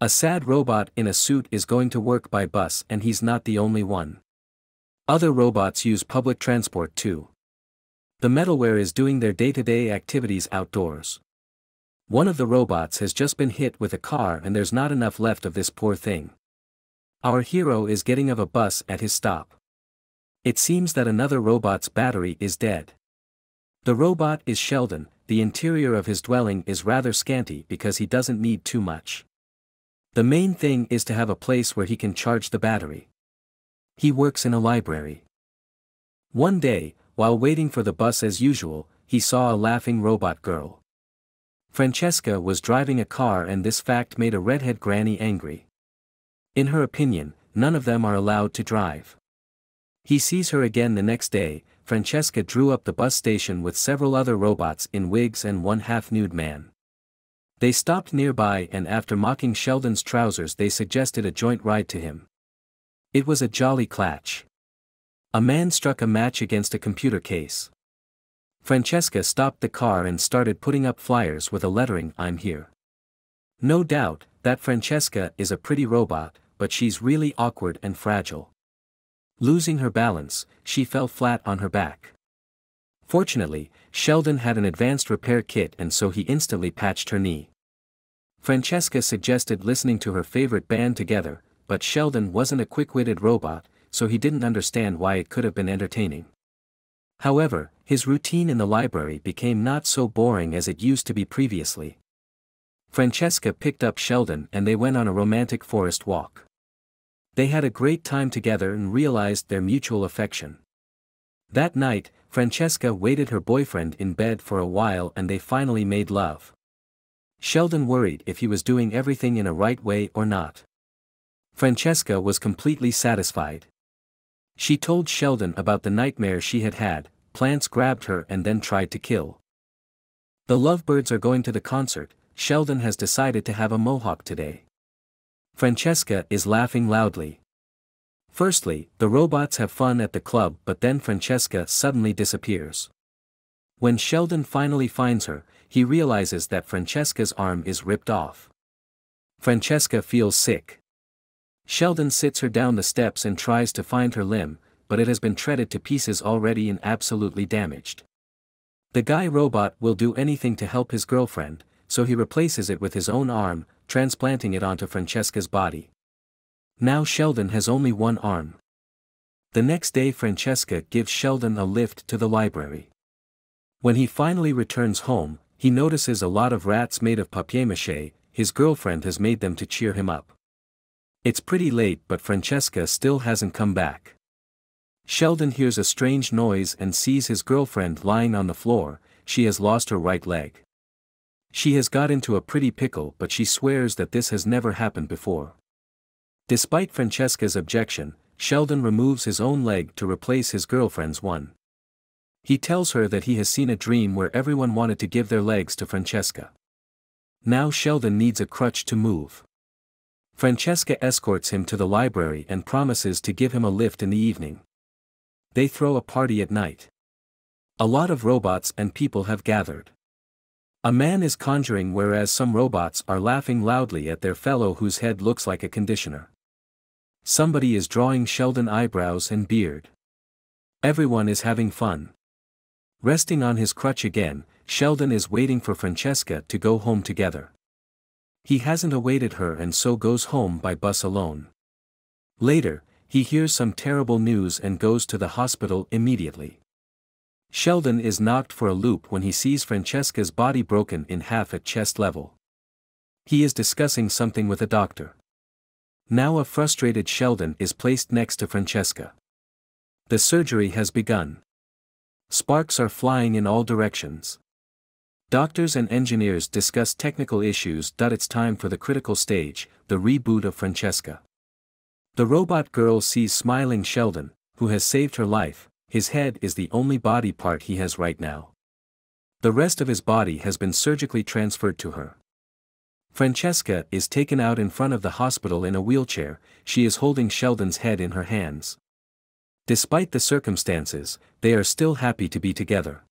A sad robot in a suit is going to work by bus and he's not the only one. Other robots use public transport too. The metalware is doing their day-to-day activities outdoors. One of the robots has just been hit with a car and there's not enough left of this poor thing. Our hero is getting of a bus at his stop. It seems that another robot's battery is dead. The robot is Sheldon, the interior of his dwelling is rather scanty because he doesn't need too much. The main thing is to have a place where he can charge the battery. He works in a library. One day, while waiting for the bus as usual, he saw a laughing robot girl. Francesca was driving a car and this fact made a redhead granny angry. In her opinion, none of them are allowed to drive. He sees her again the next day, Francesca drew up the bus station with several other robots in wigs and one half-nude man. They stopped nearby and after mocking Sheldon's trousers they suggested a joint ride to him. It was a jolly clatch. A man struck a match against a computer case. Francesca stopped the car and started putting up flyers with a lettering I'm here. No doubt, that Francesca is a pretty robot, but she's really awkward and fragile. Losing her balance, she fell flat on her back. Fortunately, Sheldon had an advanced repair kit and so he instantly patched her knee. Francesca suggested listening to her favorite band together, but Sheldon wasn't a quick-witted robot, so he didn't understand why it could have been entertaining. However, his routine in the library became not so boring as it used to be previously. Francesca picked up Sheldon and they went on a romantic forest walk. They had a great time together and realized their mutual affection. That night, Francesca waited her boyfriend in bed for a while and they finally made love. Sheldon worried if he was doing everything in a right way or not. Francesca was completely satisfied. She told Sheldon about the nightmare she had had, plants grabbed her and then tried to kill. The lovebirds are going to the concert, Sheldon has decided to have a mohawk today. Francesca is laughing loudly. Firstly, the robots have fun at the club but then Francesca suddenly disappears. When Sheldon finally finds her, he realizes that Francesca's arm is ripped off. Francesca feels sick. Sheldon sits her down the steps and tries to find her limb, but it has been treaded to pieces already and absolutely damaged. The guy robot will do anything to help his girlfriend, so he replaces it with his own arm, transplanting it onto Francesca's body. Now Sheldon has only one arm. The next day Francesca gives Sheldon a lift to the library. When he finally returns home, he notices a lot of rats made of papier-mâché, his girlfriend has made them to cheer him up. It's pretty late but Francesca still hasn't come back. Sheldon hears a strange noise and sees his girlfriend lying on the floor, she has lost her right leg. She has got into a pretty pickle but she swears that this has never happened before. Despite Francesca's objection, Sheldon removes his own leg to replace his girlfriend's one. He tells her that he has seen a dream where everyone wanted to give their legs to Francesca. Now Sheldon needs a crutch to move. Francesca escorts him to the library and promises to give him a lift in the evening. They throw a party at night. A lot of robots and people have gathered. A man is conjuring whereas some robots are laughing loudly at their fellow whose head looks like a conditioner. Somebody is drawing Sheldon eyebrows and beard. Everyone is having fun. Resting on his crutch again, Sheldon is waiting for Francesca to go home together. He hasn't awaited her and so goes home by bus alone. Later, he hears some terrible news and goes to the hospital immediately. Sheldon is knocked for a loop when he sees Francesca's body broken in half at chest level. He is discussing something with a doctor. Now a frustrated Sheldon is placed next to Francesca. The surgery has begun. Sparks are flying in all directions. Doctors and engineers discuss technical issues. It's time for the critical stage, the reboot of Francesca. The robot girl sees smiling Sheldon, who has saved her life, his head is the only body part he has right now. The rest of his body has been surgically transferred to her. Francesca is taken out in front of the hospital in a wheelchair, she is holding Sheldon's head in her hands. Despite the circumstances, they are still happy to be together.